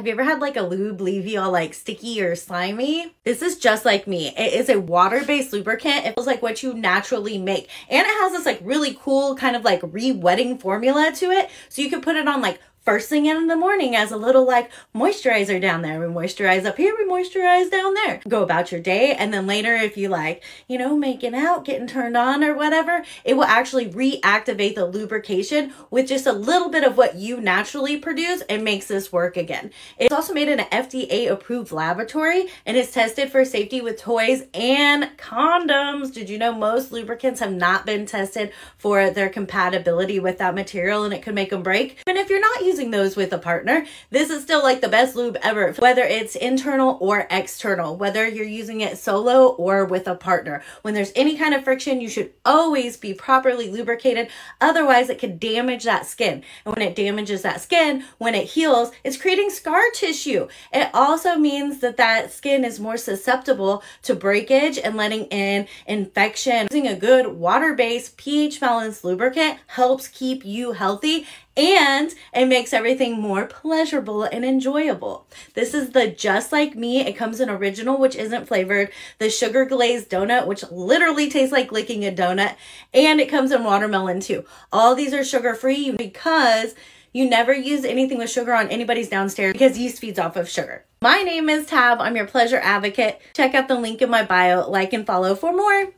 Have you ever had like a lube leave you all like sticky or slimy? This is just like me. It is a water-based lubricant. It feels like what you naturally make. And it has this like really cool kind of like re-wetting formula to it. So you can put it on like first thing in the morning as a little like moisturizer down there. We moisturize up here, we moisturize down there. Go about your day. And then later, if you like, you know, making out, getting turned on or whatever, it will actually reactivate the lubrication with just a little bit of what you naturally produce and makes this work again. It's also made in an FDA approved laboratory and is tested for safety with toys and condoms. Did you know most lubricants have not been tested for their compatibility with that material and it could make them break? And if you're not using those with a partner, this is still like the best lube ever, whether it's internal or external, whether you're using it solo or with a partner. When there's any kind of friction, you should always be properly lubricated. Otherwise, it could damage that skin. And when it damages that skin, when it heals, it's creating scar tissue. It also means that that skin is more susceptible to breakage and letting in infection. Using a good water-based pH balanced lubricant helps keep you healthy and it makes everything more pleasurable and enjoyable. This is the Just Like Me. It comes in original, which isn't flavored, the sugar glazed donut, which literally tastes like licking a donut, and it comes in watermelon too. All these are sugar free because you never use anything with sugar on anybody's downstairs because yeast feeds off of sugar. My name is Tab. I'm your pleasure advocate. Check out the link in my bio, like and follow for more.